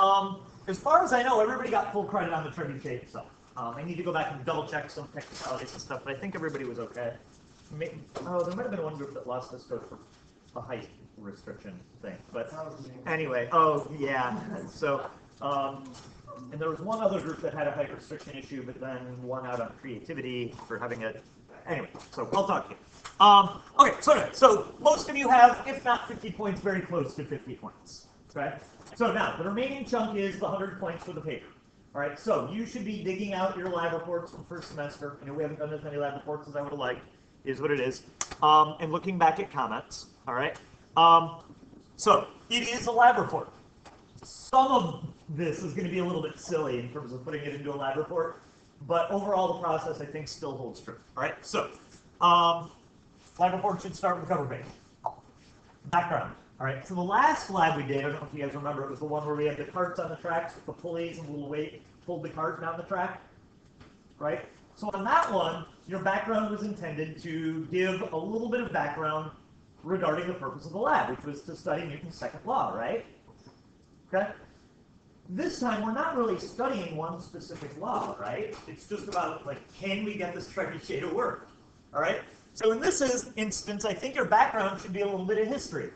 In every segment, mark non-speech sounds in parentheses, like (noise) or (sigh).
Um, as far as I know, everybody got full credit on the trebuchet stuff. Um, I need to go back and double check some technicalities and stuff, but I think everybody was okay. May, oh, there might have been one group that lost this code for a height restriction thing, but That was me. anyway, oh, yeah, so, um, and there was one other group that had a height restriction issue, but then won out on creativity for having a, anyway, so I'll talk to you. Um, okay, so anyway, so most of you have, if not 50 points, very close to 50 points, okay? So now, the remaining chunk is the 100 points for the paper. All right, so you should be digging out your lab reports from first semester. You know, we haven't done as many lab reports as I would have liked, is what it is. Um, and looking back at comments, all right? Um, so it is a lab report. Some of this is going to be a little bit silly in terms of putting it into a lab report, but overall the process I think still holds true. All right, so um, lab report should start with cover page. Background. All right, so the last lab we did, I don't know if you guys remember, it was the one where we had the carts on the tracks with the pulleys and little weight pulled the cart down the track, right? So on that one, your background was intended to give a little bit of background regarding the purpose of the lab, which was to study Newton's second law, right? Okay? This time, we're not really studying one specific law, right? It's just about, like, can we get this trebuchet to work? All right? So in this instance, I think your background should be a little bit of history.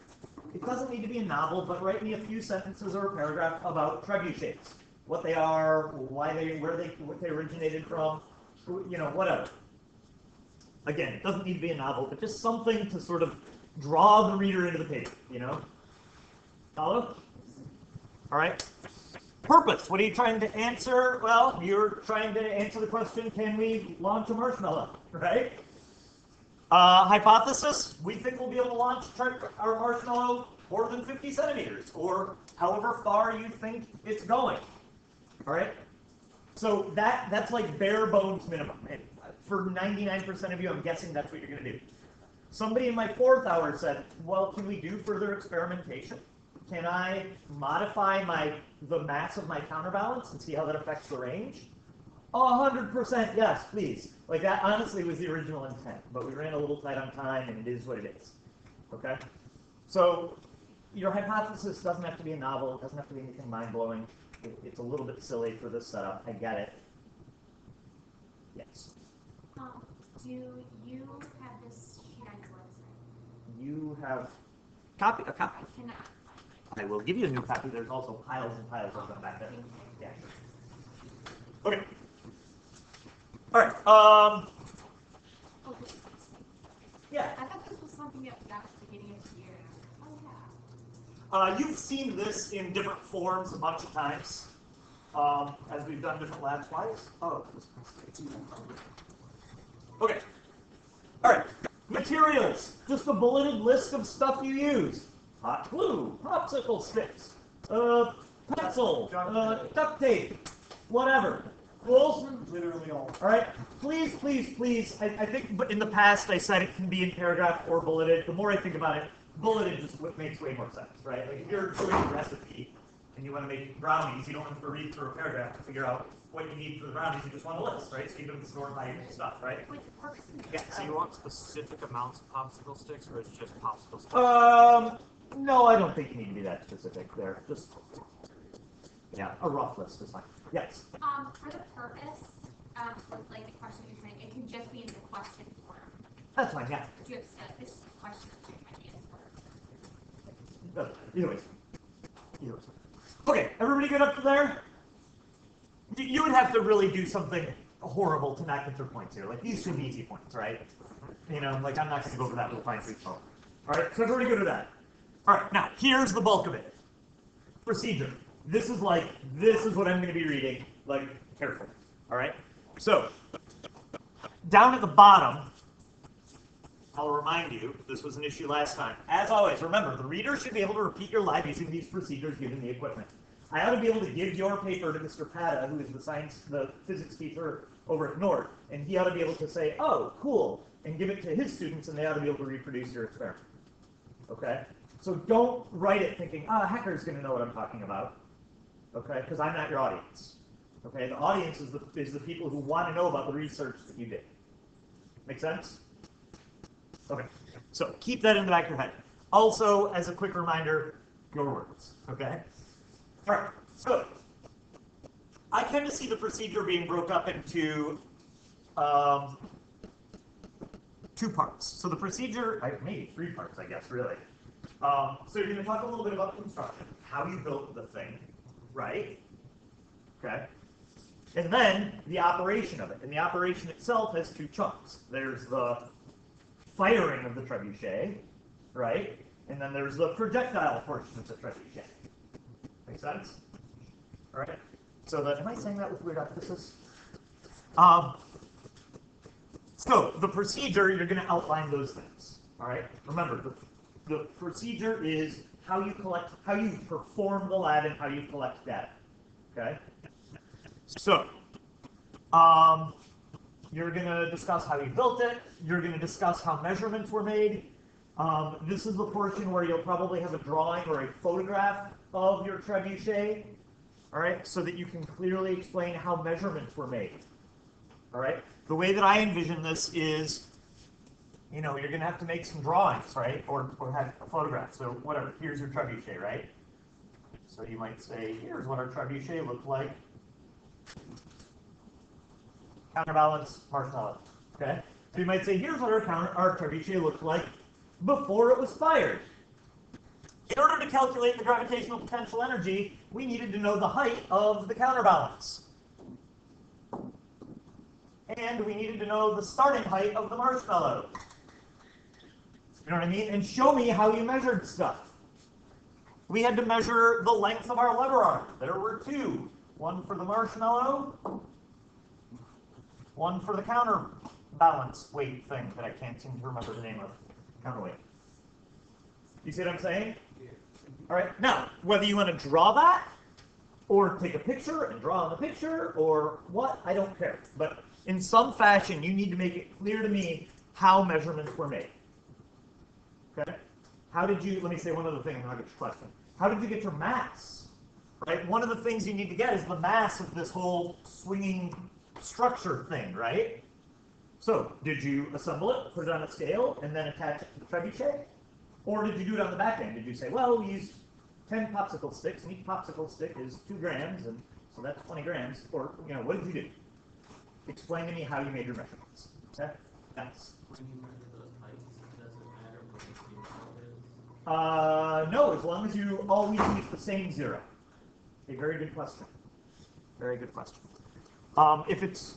It doesn't need to be a novel, but write me a few sentences or a paragraph about trebuchets. What they are, why they, where they, what they originated from, you know, whatever. Again, it doesn't need to be a novel, but just something to sort of draw the reader into the page, you know? Follow? All right. Purpose. What are you trying to answer? Well, you're trying to answer the question, can we launch a marshmallow, (laughs) right? Uh, hypothesis, we think we'll be able to launch our marshmallow more than 50 centimeters, or however far you think it's going. All right? So that that's like bare bones minimum. And for 99% of you, I'm guessing that's what you're going to do. Somebody in my fourth hour said, well, can we do further experimentation? Can I modify my the mass of my counterbalance and see how that affects the range? A hundred percent, yes, please. Like that honestly was the original intent, but we ran a little tight on time and it is what it is. Okay? So your hypothesis doesn't have to be a novel, it doesn't have to be anything mind-blowing. It, it's a little bit silly for this setup, I get it. Yes. Um, do you have this sheet on website? You have copy a copy. I cannot. I will give you a new copy. There's also piles and piles of them back there. Yeah. Okay. All right. Um. Yeah. I thought this was something that was at the beginning of the year. Oh, yeah. Uh, you've seen this in different forms a bunch of times, um, as we've done different labs. Why is oh? Okay. All right. Materials. Just a bulleted list of stuff you use. Hot glue, popsicle sticks, uh, pencil, uh, duct tape, whatever. Literally all. All right, please, please, please. I, I think, but in the past I said it can be in paragraph or bulleted. The more I think about it, bulleted just makes way more sense, right? Like if you're doing a recipe and you want to make brownies, you don't have to read through a paragraph to figure out what you need for the brownies. You just want a list, right? So you can store by stuff, right? Yeah. So you want specific amounts of popsicle sticks, or it's just popsicle sticks? Um, no, I don't think you need to be that specific there. Just yeah, a rough list is fine. Yes. Um, for the purpose, um, of like the question you're saying, it can just be in the question form. That's fine. Yeah. Do you have set this question to my answer? Either way. Either way. Okay, everybody good up to there? You, would have to really do something horrible to not get your points here. Like these should be easy points, right? You know, like I'm not going to go over that with a fine tooth comb. All right, so everybody good with that? All right, now here's the bulk of it. Procedure. This is like this is what I'm going to be reading. Like careful. All right. So down at the bottom, I'll remind you, this was an issue last time. As always, remember, the reader should be able to repeat your lab using these procedures given the equipment. I ought to be able to give your paper to Mr. Pata, who is the science, the physics teacher over at North, and he ought to be able to say, oh, cool, and give it to his students, and they ought to be able to reproduce your experiment. Okay? So don't write it thinking, ah, Hecker's going to know what I'm talking about. Okay? Because I'm not your audience. Okay? The audience is the, is the people who want to know about the research that you did. Make sense? Okay, so keep that in the back of your head. Also, as a quick reminder, your words, okay? All right, So, I tend to see the procedure being broke up into um, two parts. So the procedure, I- maybe three parts, I guess, really. Um, so you're going to talk a little bit about construction, how you built the thing, right? Okay. And then the operation of it. And the operation itself has two chunks. There's the firing of the trebuchet, right? And then there's the projectile portion of the trebuchet. Make sense? All right. So the, am I saying that with weird emphasis? Um, so the procedure, you're going to outline those things. All right. Remember, the, the procedure is how you collect, how you perform the lab and how you collect data. Okay. So, um, you're going to discuss how you built it. You're going to discuss how measurements were made. Um, this is the portion where you'll probably have a drawing or a photograph of your trebuchet. All right, so that you can clearly explain how measurements were made. All right, the way that I envision this is, you know, you're going to have to make some drawings, right, or or have a photograph. So whatever. Here's your trebuchet, right? So you might say, here's what our trebuchet looked like counterbalance marshmallow. Okay? So you might say, here's what our counter our trebuchet looked like before it was fired. In order to calculate the gravitational potential energy, we needed to know the height of the counterbalance. And we needed to know the starting height of the marshmallow. You know what I mean? And show me how you measured stuff. We had to measure the length of our lever arm. There were two. One for the marshmallow, one for the counterbalance weight thing that I can't seem to remember the name of. Counterweight. You see what I'm saying? All right. Now, whether you want to draw that, or take a picture and draw on the picture, or what, I don't care. But in some fashion, you need to make it clear to me how measurements were made. Okay? How did you, let me say one other thing and I'll get your question. How did you get your mass? Right? One of the things you need to get is the mass of this whole swinging structure thing, right? So, did you assemble it, put it on a scale, and then attach it to the trebuchet? Or did you do it on the back end? Did you say, well, we used 10 popsicle sticks, and each popsicle stick is 2 grams, and so that's 20 grams? Or, you know, what did you do? Explain to me how you made your measurements. Okay? That's When you measure those heights, does it matter what the scale is? Uh, no, as long as you always use the same zero. A very good question. Very good question. Um, if it's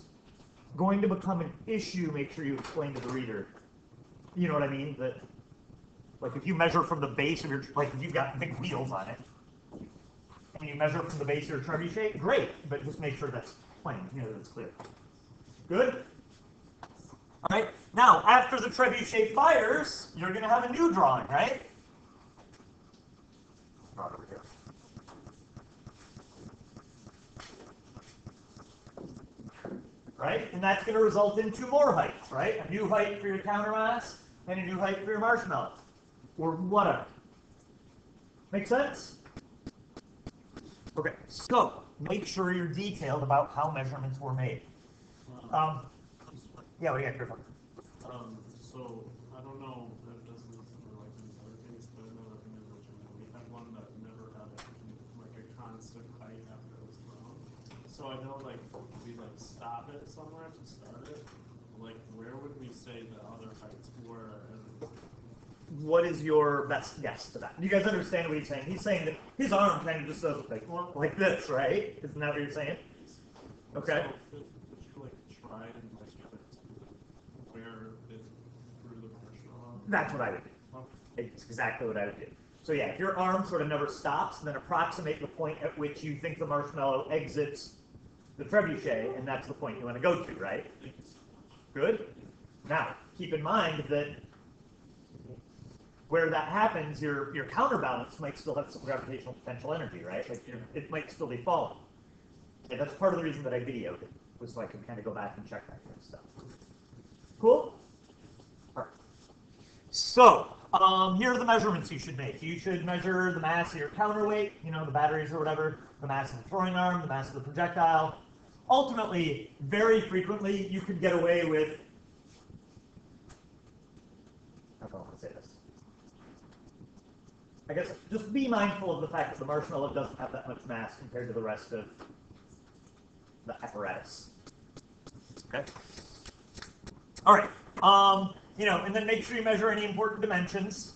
going to become an issue, make sure you explain to the reader. You know what I mean? That, like, if you measure from the base of your, like, if you've got big wheels on it, and you measure from the base of your trebuchet, great, but just make sure that's plain, you know, that it's clear. Good? All right. Now, after the trebuchet fires, you're going to have a new drawing, right? Draw it over here. Right? And that's going to result in two more heights, right? A new height for your countermass and a new height for your marshmallow. Or whatever. Make sense? Okay, so make sure you're detailed about how measurements were made. Um, yeah, you got here? Mark? Um, so, I don't know if like other case, but I we had one that never had a, like a constant height after it was thrown. So I know like, we like stop it somewhere to start it, like where would we say the other heights were? What is your best guess to that? Do you guys understand what he's saying? He's saying that his arm kind of just does like, like this, right? Isn't that what you're saying? Okay. So, you like try it where it threw the marshmallow? That's what I would do. Okay. It's exactly what I would do. So yeah, if your arm sort of never stops, then approximate the point at which you think the marshmallow exits the trebuchet, and that's the point you want to go to, right? Good? Now, keep in mind that where that happens, your, your counterbalance might still have some gravitational potential energy, right? Like, it might still be falling. And that's part of the reason that I videoed it, was so I could kind of go back and check that kind of stuff. Cool? Alright. So, um, here are the measurements you should make. You should measure the mass of your counterweight, you know, the batteries or whatever, the mass of the throwing arm, the mass of the projectile. Ultimately, very frequently, you could get away with. I want to say this? I guess just be mindful of the fact that the marshmallow doesn't have that much mass compared to the rest of the apparatus. Okay. All right. Um, you know, and then make sure you measure any important dimensions.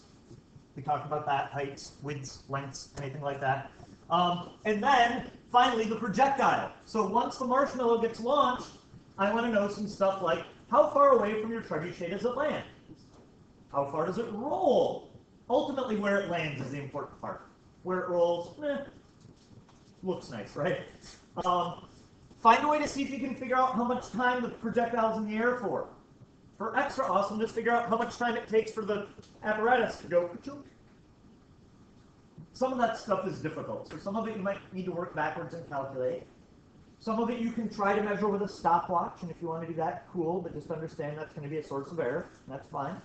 We talked about that, heights, widths, lengths, anything like that. Um, and then finally the projectile. So once the marshmallow gets launched, I want to know some stuff like how far away from your trebuchet does it land? How far does it roll? Ultimately, where it lands is the important part. Where it rolls, eh, looks nice, right? Um, find a way to see if you can figure out how much time the projectile's in the air for. For extra awesome, just figure out how much time it takes for the apparatus to go. Some of that stuff is difficult, so some of it you might need to work backwards and calculate. Some of it you can try to measure with a stopwatch, and if you want to do that, cool, but just understand that's going to be a source of error. That's fine.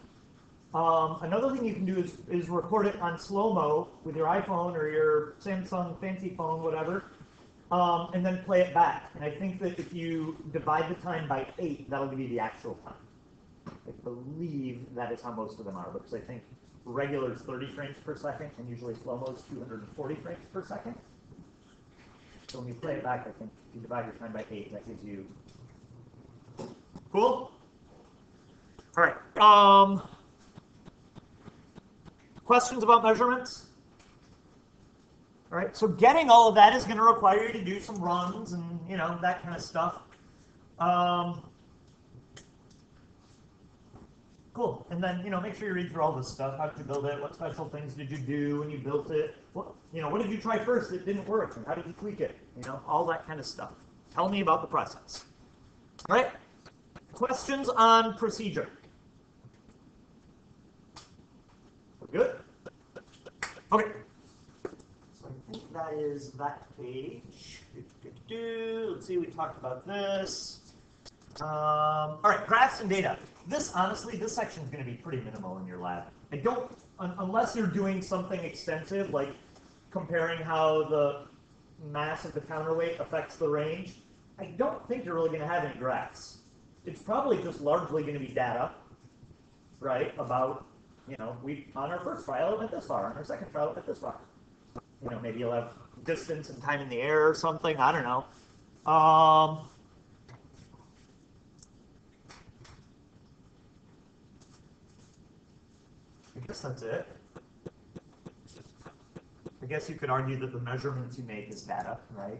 Um, another thing you can do is, is record it on slow-mo with your iPhone or your Samsung fancy phone, whatever, um, and then play it back. And I think that if you divide the time by eight, that'll give you the actual time. I believe that is how most of them are, because I think regular is 30 frames per second, and usually slow-mo is 240 frames per second. So when you play it back, I think you divide your time by eight, that gives you. Cool. All right. Um, questions about measurements? All right. So getting all of that is going to require you to do some runs and you know that kind of stuff. Um, Cool. And then, you know, make sure you read through all this stuff. How did you build it? What special things did you do when you built it? What, you know, what did you try first that didn't work? And how did you tweak it? You know, all that kind of stuff. Tell me about the process. All right. Questions on procedure? We're good? Okay. So I think that is that page. Let's see, we talked about this. Um, all right, graphs and data. This, honestly, this section is going to be pretty minimal in your lab. I don't, un unless you're doing something extensive, like comparing how the mass of the counterweight affects the range, I don't think you're really going to have any graphs. It's probably just largely going to be data, right, about, you know, we, on our first trial it went this far, on our second trial it went this far. You know, maybe you'll have distance and time in the air or something, I don't know. Um, guess that's it. I guess you could argue that the measurements you make is data, right?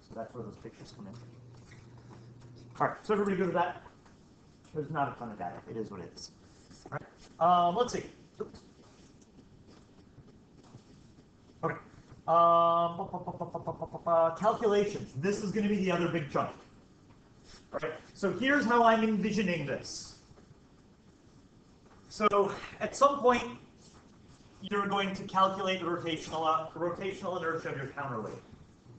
So that's where those pictures come in. All right, so everybody good with that? There's not a ton of data. It is what it is. All right. Um, let's see. Oops. Okay. Calculations. This is going to be the other big chunk. All right. So here's how I'm envisioning this. So at some point, you're going to calculate the rotational uh, rotational inertia of your counterweight.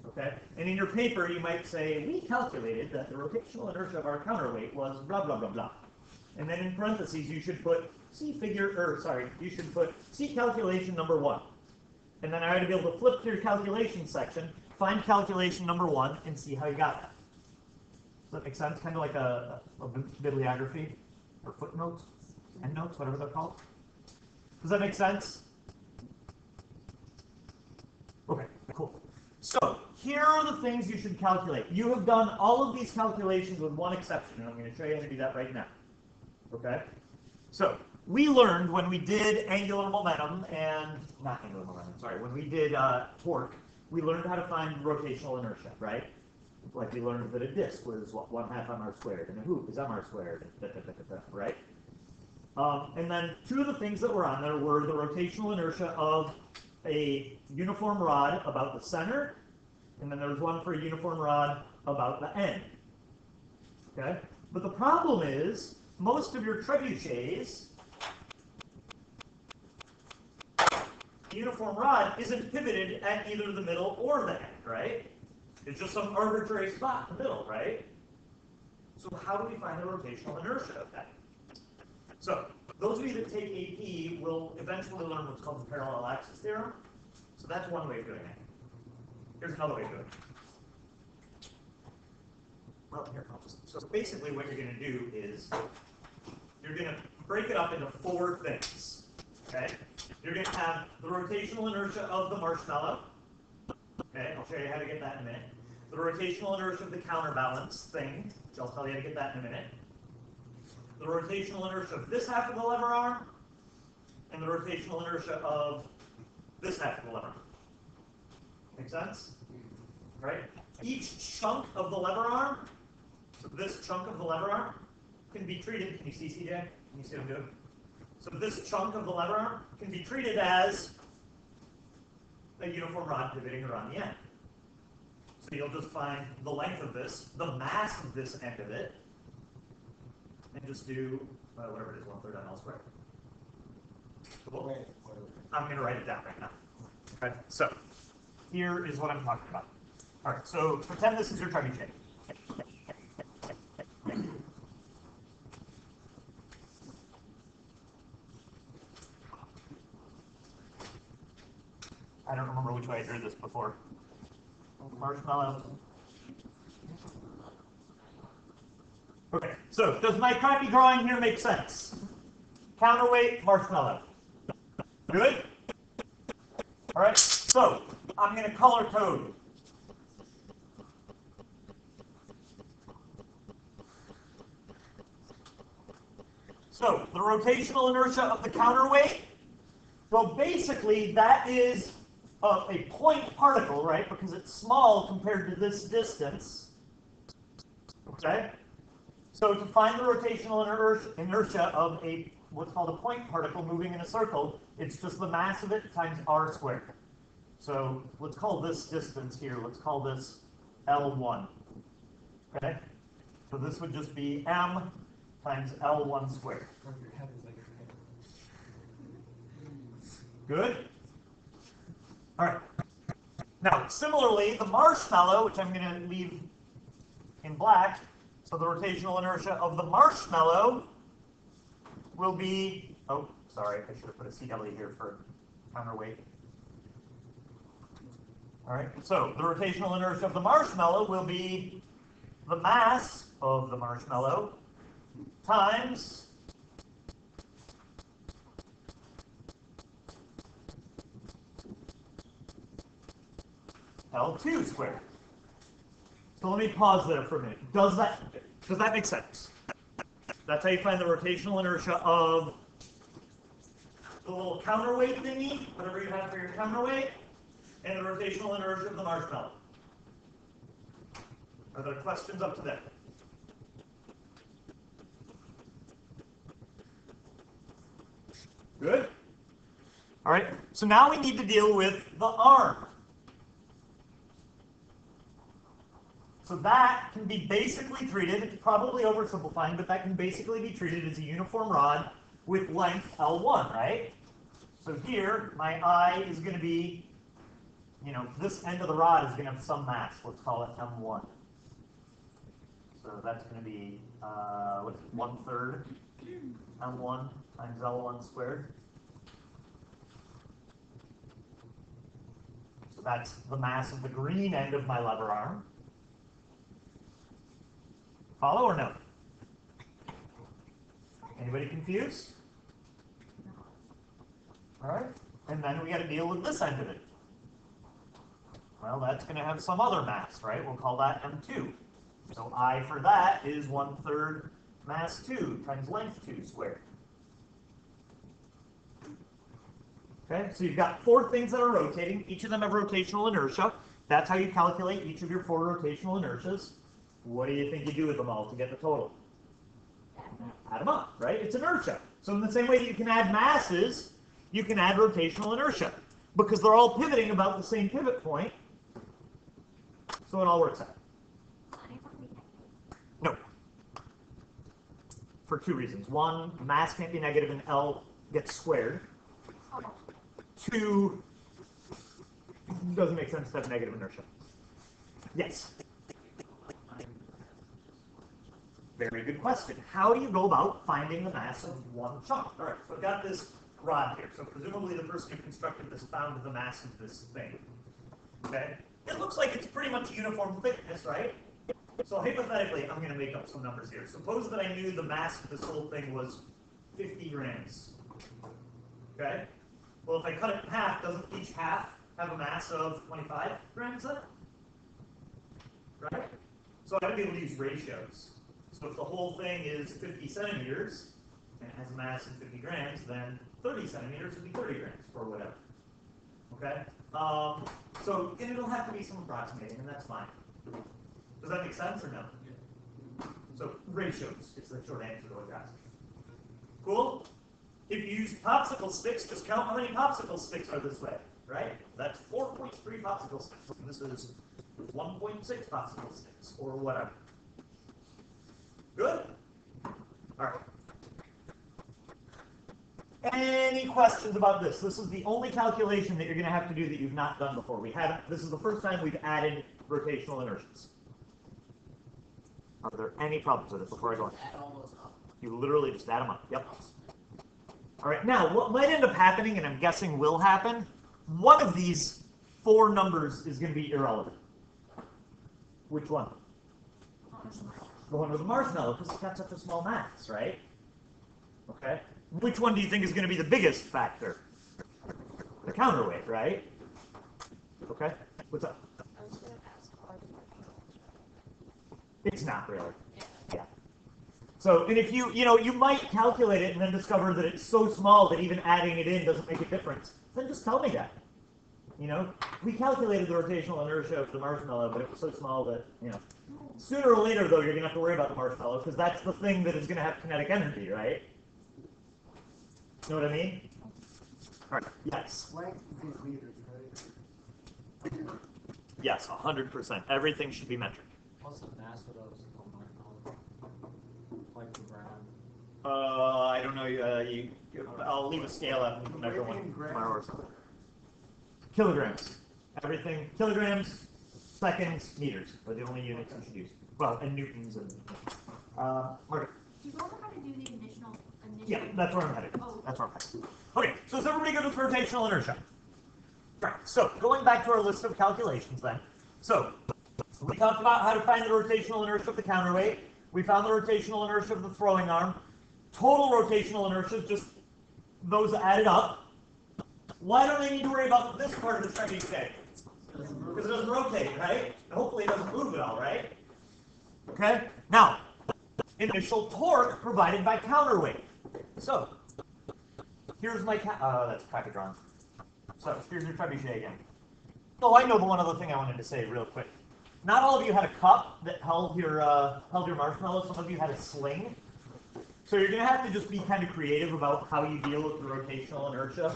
Okay? And in your paper, you might say, we calculated that the rotational inertia of our counterweight was blah, blah, blah, blah. And then in parentheses, you should put C figure, or sorry, you should put C calculation number one. And then I ought to be able to flip to your calculation section, find calculation number one, and see how you got that. Does that make sense? Kind of like a, a bibliography or footnotes, endnotes, whatever they're called. Does that make sense? Okay, cool. So here are the things you should calculate. You have done all of these calculations with one exception, and I'm going to show you how to do that right now. Okay? So we learned when we did angular momentum and not angular momentum, sorry, when we did uh, torque, we learned how to find rotational inertia, right? Like we learned that a disk was one half mr squared, and a hoop is mr squared, da, da, da, right? Um, and then two of the things that were on there were the rotational inertia of a uniform rod about the center, and then there was one for a uniform rod about the end. Okay? But the problem is, most of your trebuchets, the uniform rod isn't pivoted at either the middle or the end, right? It's just some arbitrary spot in the middle, right? So how do we find the rotational inertia of that? So, those of you that take AP will eventually learn what's called the parallel axis theorem. So that's one way of doing it. Here's another way of doing it. Well, here, I'll so basically what you're gonna do is, you're gonna break it up into four things, okay? you're gonna have the rotational inertia of the marshmallow. Okay, I'll show you how to get that in a minute. The rotational inertia of the counterbalance thing, which I'll tell you how to get that in a minute. The rotational inertia of this half of the lever arm, and the rotational inertia of this half of the lever arm. Make sense? Right? Each chunk of the lever arm, so this chunk of the lever arm, can be treated, can you see CJ? Can you see what I'm doing? So this chunk of the lever arm can be treated as a uniform rod pivoting around the end. So you'll just find the length of this, the mass of this end of it, and just do uh, whatever it is, one third on L squared. Cool. I'm going to write it down right now. Okay, so here is what I'm talking about. All right, so pretend this is your chain. I don't remember which way I drew this before. Marshmallow. Okay, so does my crappy drawing here make sense? Counterweight marshmallow. Good? All right, so I'm going to color code. So the rotational inertia of the counterweight. So basically, that is a, a point particle, right? Because it's small compared to this distance. Okay? So to find the rotational inertia, of a what's called a point particle moving in a circle, it's just the mass of it times r squared. So let's call this distance here, let's call this L1. Okay? So this would just be m times L1 squared. Good? All right. Now, similarly, the marshmallow, which I'm going to leave in black, so the rotational inertia of the marshmallow will be, oh, sorry, I should have put a CW here for counterweight. All right, so the rotational inertia of the marshmallow will be the mass of the marshmallow times L2 squared. So let me pause there for a minute. Does that does that make sense? That's how you find the rotational inertia of the little counterweight thingy, whatever you have for your counterweight, and the rotational inertia of the marshmallow. Are there questions up to that? Good? All right, so now we need to deal with the arm. So that can be basically treated, it's probably oversimplifying, but that can basically be treated as a uniform rod with length L1, right? So here, my I is going to be, you know, this end of the rod is going to have some mass. Let's call it M1. So that's going to be, uh, what's it, one third M1 times L1 squared. So that's the mass of the green end of my lever arm. Follow or no? Anybody confused? All right, and then we got to deal with this end of it. Well, that's going to have some other mass, right? We'll call that M2. So I for that is one third mass 2 times length 2 squared. Okay, so you've got four things that are rotating. Each of them have rotational inertia. That's how you calculate each of your four rotational inertias. What do you think you do with them all to get the total? Add them up, right? It's inertia. So in the same way that you can add masses, you can add rotational inertia. Because they're all pivoting about the same pivot point. So it all works out. No. For two reasons. One, mass can't be negative and L gets squared. Two, doesn't make sense to have negative inertia. Yes. Very good question. How do you go about finding the mass of one chunk? All right, so I've got this rod here. So presumably the person who constructed this found the mass of this thing. Okay? It looks like it's pretty much uniform thickness, right? So hypothetically, I'm going to make up some numbers here. Suppose that I knew the mass of this whole thing was 50 grams. Okay? Well, if I cut it in half, doesn't each half have a mass of 25 grams in it? Right? So I'm gonna be able to use ratios. So if the whole thing is 50 centimeters and it has a mass of 50 grams, then 30 centimeters would be 30 grams or whatever. Okay? Um, so, and it'll have to be some approximating, and that's fine. Does that make sense or no? So ratios is the short answer to what asking. Cool? If you use popsicle sticks, just count how many popsicle sticks are this way, right? That's 4.3 popsicle sticks. And this is 1.6 popsicle sticks, or whatever. Good? Alright. Any questions about this? This is the only calculation that you're going to have to do that you've not done before. We haven't, this is the first time we've added rotational inertias. Are there any problems with it before I go on? Add all those up. You literally just add them up. Yep. All right. Now, what might end up happening, and I'm guessing will happen, one of these four numbers is going to be irrelevant. Which one? The one with the marshmallow, because it's got such a small mass, right? Okay. Which one do you think is going to be the biggest factor? The counterweight, right? Okay. What's up? I was gonna ask, are the marshmallows It's not really. Yeah. So, and if you, you know, you might calculate it and then discover that it's so small that even adding it in doesn't make a difference. Then just tell me that. You know, we calculated the rotational inertia of the marshmallow, but it was so small that, you know, sooner or later though, you're gonna have to worry about the marshmallow because that's the thing that is gonna have kinetic energy, right? You know what I mean? All right. Yes. Length is? Yes. hundred percent. Everything should be metric. What's the mass of those marshmallows? Like the gram? Uh, I don't know. Uh, you, I'll leave a scale up and you can measure one Maybe in grams. tomorrow or something. Kilograms. Everything. Kilograms, seconds, meters are the only units you should use. Well, and newtons and. Uh, Margaret. Do you go over how to do the initial, initial? Yeah, that's where I'm headed. Oh. That's where I'm headed. Okay, so is everybody good with rotational inertia? Right. So going back to our list of calculations then. So we talked about how to find the rotational inertia of the counterweight. We found the rotational inertia of the throwing arm. Total rotational inertia just those added up. Why don't I need to worry about this part of the tracking stick? Because it doesn't rotate, right? And hopefully it doesn't move at all, right? Okay? Now, initial torque provided by counterweight. So, here's my uh, that's Pachydrawn. So, here's your trebuchet again. Oh, I know the one other thing I wanted to say real quick. Not all of you had a cup that held your uh, held your marshmallow. Some of you had a sling. So you're gonna have to just be kind of creative about how you deal with the rotational inertia,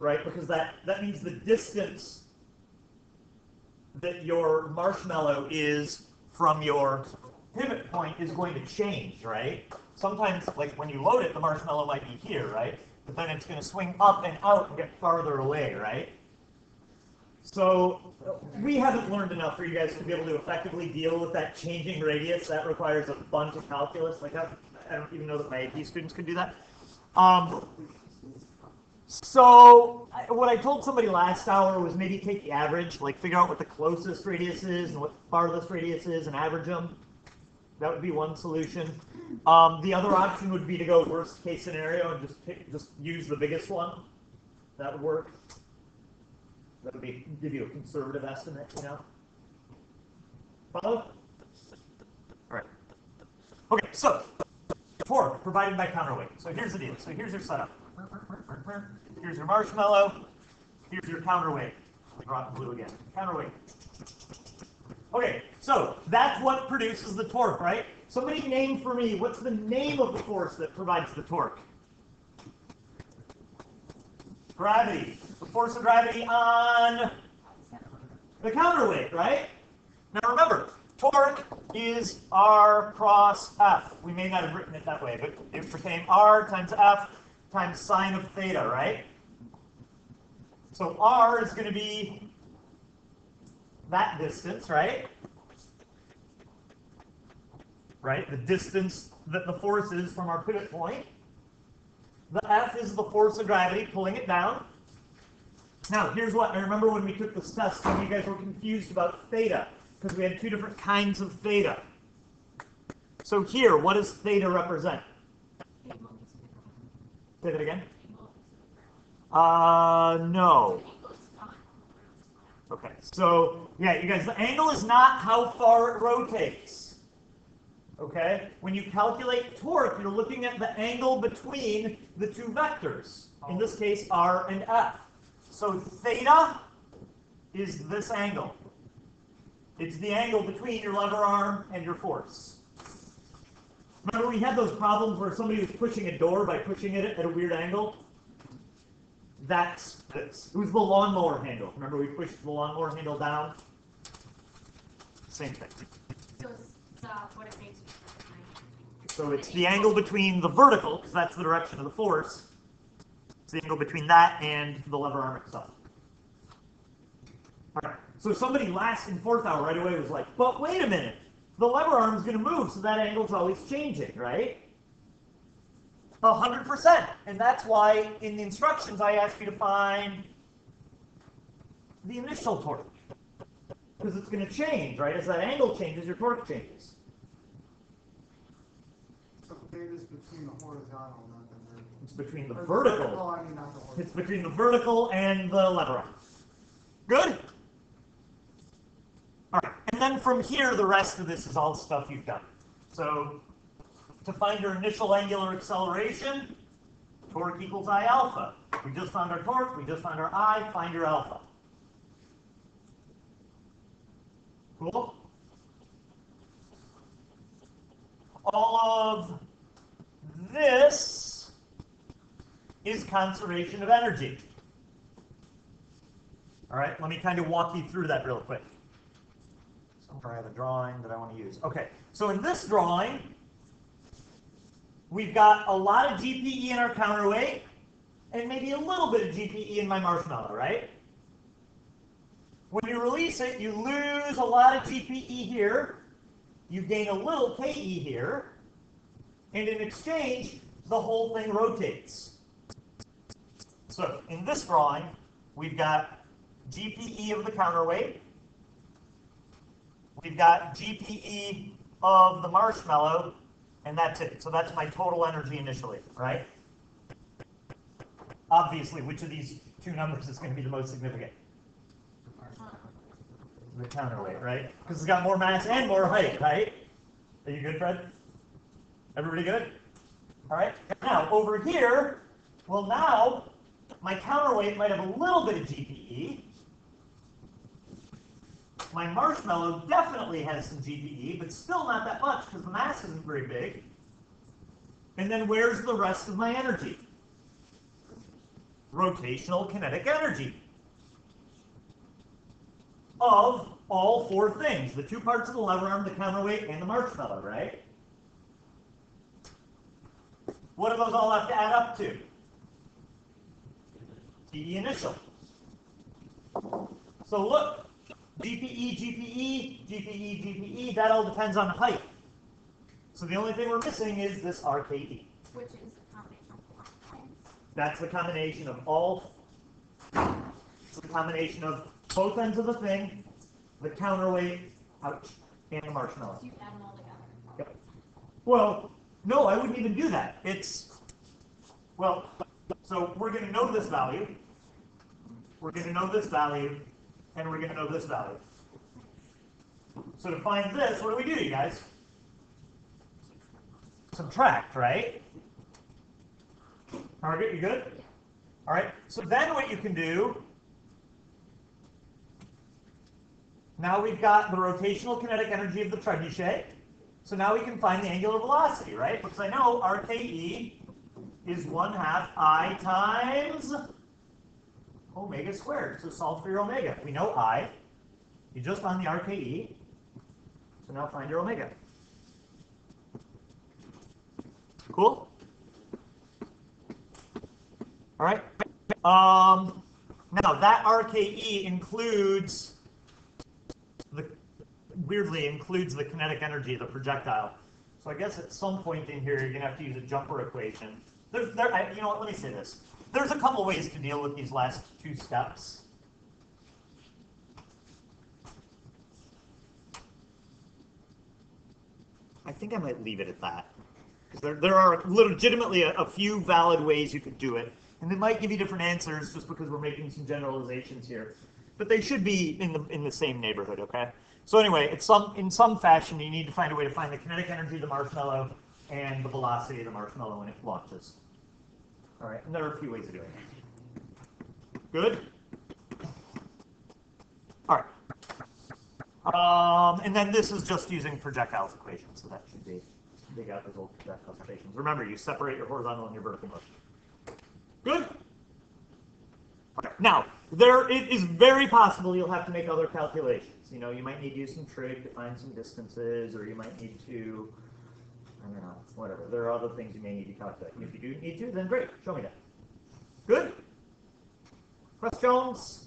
right? Because that that means the distance that your marshmallow is from your pivot point is going to change, right? Sometimes, like when you load it, the marshmallow might be here, right? But then it's going to swing up and out and get farther away, right? So we haven't learned enough for you guys to be able to effectively deal with that changing radius. That requires a bunch of calculus. Like I, don't even know that my AP students could do that. Um, so what I told somebody last hour was maybe take the average, like figure out what the closest radius is and what the farthest radius is, and average them. That would be one solution. Um, the other option would be to go worst case scenario and just pick, just use the biggest one. That would work. That would be give you a conservative estimate, you know. Follow? All right. Okay, so torque provided by counterweight. So here's the deal. So here's your setup. Here's your marshmallow. Here's your counterweight. It blue again. Counterweight. Okay, so that's what produces the torque, right? Somebody name for me what's the name of the force that provides the torque? Gravity. The force of gravity on the counterweight, right? Now remember, torque is R cross F. We may not have written it that way, but it became R times F times sine of theta, right? So R is going to be that distance, right? Right? The distance that the force is from our pivot point. The F is the force of gravity pulling it down. Now, here's what, I remember when we took this test, some of you guys were confused about theta, because we had two different kinds of theta. So here, what does theta represent? Say that again. Uh, no. Okay, so, yeah, you guys, the angle is not how far it rotates. Okay? When you calculate torque, you're looking at the angle between the two vectors. In this case, R and F. So theta is this angle. It's the angle between your lever arm and your force. Remember we had those problems where somebody was pushing a door by pushing it at a weird angle? That's this. It was the lawnmower handle. Remember we pushed the lawnmower handle down? Same thing. So it's, uh, what it makes. So it's the angle between the vertical, because that's the direction of the force. It's the angle between that and the lever arm itself. All right. So somebody last in fourth hour right away was like, but wait a minute. The lever arm is going to move, so that angle is always changing, right? A hundred percent. And that's why in the instructions I asked you to find the initial torque. Because it's going to change, right? As that angle changes, your torque changes. So theta's between the horizontal, not the vertical. It's between the Or vertical. I mean, not the horizontal. It's between the vertical and the lever arm. Good? All right, and then from here, the rest of this is all stuff you've done. So to find your initial angular acceleration, torque equals I alpha. We just found our torque, we just found our I, find your alpha. Cool? All of this is conservation of energy. All right, let me kind of walk you through that real quick. Have a drawing that I want to use. Okay, so in this drawing, we've got a lot of GPE in our counterweight, and maybe a little bit of GPE in my marshmallow, right? When you release it, you lose a lot of GPE here, you gain a little KE here, and in exchange, the whole thing rotates. So in this drawing, we've got GPE of the counterweight. We've got GPE of the marshmallow, and that's it. So that's my total energy initially, right? Obviously, which of these two numbers is going to be the most significant? The counterweight, right? Because it's got more mass and more height, right? Are you good, Fred? Everybody good? All right. Now, over here, well, now my counterweight might have a little bit of GPE. My marshmallow definitely has some GPE, but still not that much because the mass isn't very big. And then where's the rest of my energy? Rotational kinetic energy. Of all four things, the two parts of the lever arm, the counterweight, and the marshmallow, right? What do those all have to add up to? TE initial. So look, GPE, GPE, GPE, GPE, that all depends on the height. So the only thing we're missing is this RKE. Which is a combination of. That's the combination of all, it's the combination of both ends of the thing, the counterweight, ouch, and the marshmallow. So you add them all together. Yep. Well, no, I wouldn't even do that. It's, well, so we're going to know this value. We're going to know this value, and we're going to know this value. So to find this, what do we do, you guys? Subtract, right? Target, you good? All right. So then what you can do, now we've got the rotational kinetic energy of the trebuchet. So now we can find the angular velocity, right? Because I know RKE is 1 half I times omega squared. So solve for your omega. We know I. You just found the RKE. So now find your omega. Cool? All right. Um, now that RKE includes the weirdly includes the kinetic energy of the projectile. So I guess at some point in here you're gonna have to use a jumper equation. There's, there, I, you know what? Let me say this. There's a couple ways to deal with these last two steps. I think I might leave it at that. Because there, there are legitimately a, a few valid ways you could do it. And they might give you different answers just because we're making some generalizations here. But they should be in the, in the same neighborhood, okay? So anyway, it's some, in some fashion, you need to find a way to find the kinetic energy of the marshmallow and the velocity of the marshmallow when it launches. All right, and there are a few ways of doing it. Good? All right. Um, and then this is just using projectiles equations, so that should be dig out those old projectile equations. Remember, you separate your horizontal and your vertical motion. Good? Okay. Now, there it is very possible you'll have to make other calculations. You know, you might need to use some trig to find some distances, or you might need to, I don't know, whatever. There are other things you may need to calculate. If you do need to, then great, show me that. Good? Questions?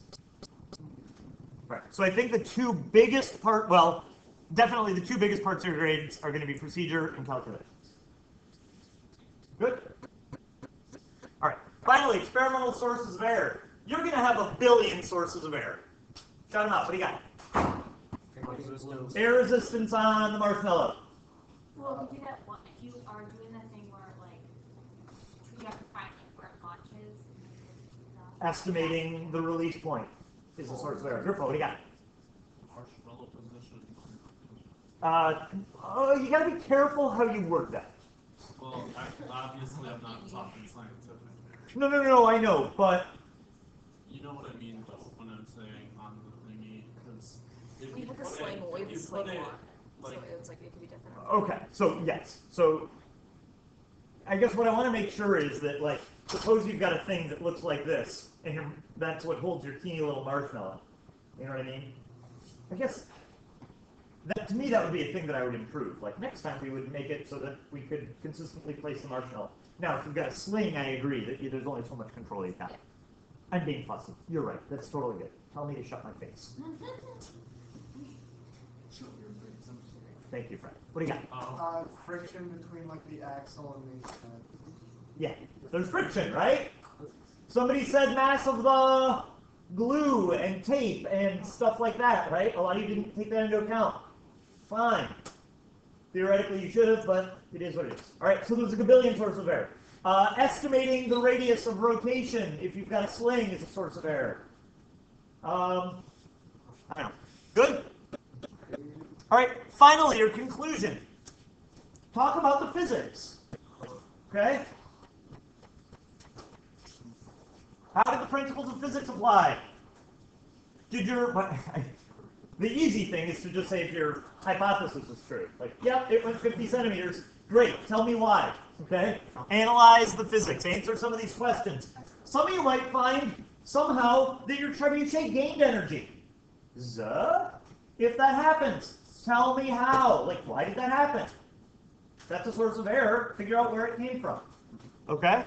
Right. So I think the two biggest part, well, definitely the two biggest parts of your grades are going to be procedure and calculations. Good? All right. Finally, experimental sources of error. You're going to have a billion sources of error. Shut them up. What do you got? Air resistance on the marshmallow. Well, we do that one, if you are doing that thing where like, you have to find like where it launches. uh, Estimating the release point is a source of error. Your fault. What do you got? Marshmallow position. Uh, oh, you got to be careful how you word that. Well, I, obviously I'm not talking scientific. No, no, no, I know, but You know what I mean though, when I'm saying on the thingy, because if We you have the put sling, it, we if the sling put it, one, so it's like, it can be different. Okay, so yes, so I guess what I want to make sure is that like, suppose you've got a thing that looks like this, and you're, that's what holds your teeny little marshmallow. You know what I mean? I guess that to me that would be a thing that I would improve. Like next time we would make it so that we could consistently place the marshmallow. Now, if you've got a sling, I agree that you- there's only so much control you have. I'm being fussy. You're right. That's totally good. Tell me to shut my face. (laughs) Thank you, Fred. What do you got? uh, Uh, friction between like the axle and the, uh, Yeah, there's friction, right? Somebody said mass of the glue and tape and stuff like that, right? A lot of you didn't take that into account. Fine. Theoretically, you should have, but it is what it is. All right, so there's a gabillion sources of error. Uh, estimating the radius of rotation if you've got a sling is a source of error. Um, I don't know. Good? All right, finally, your conclusion. Talk about the physics. Okay? How did the principles of physics apply? Did your (laughs) the easy thing is to just say if your hypothesis is true. Like, yep, it went 50 centimeters. Great. Tell me why. Okay? Analyze the physics. Answer some of these questions. Some of you might find somehow that your trebuchet gained energy. Zuh? If that happens, tell me how. Like, why did that happen? That's a source of error. Figure out where it came from. Okay?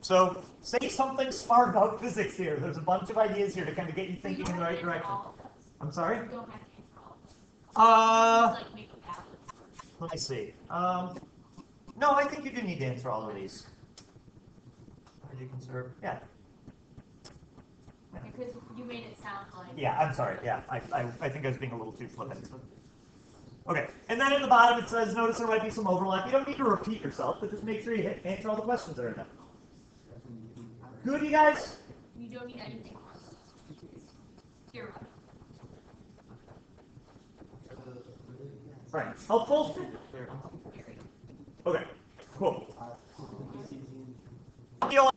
So say something smart about physics here. There's a bunch of ideas here to kind of get you You thinking don't in the right direction. all of those. I'm sorry? You don't have to answer all of those. Uh, Just, like, make a balance. let me see. Um, no, I think you do need to answer all of these. Are you conserve? Yeah. Because you made it sound like. Yeah, I'm sorry. Yeah, I, I, I think I was being a little too flippant. Okay, and then at the bottom it says, notice there might be some overlap. You don't need to repeat yourself, but just make sure you hit, answer all the questions that are in there. Good, you guys? You don't need anything else. You're right. All right, helpful? Okay, cool. uh,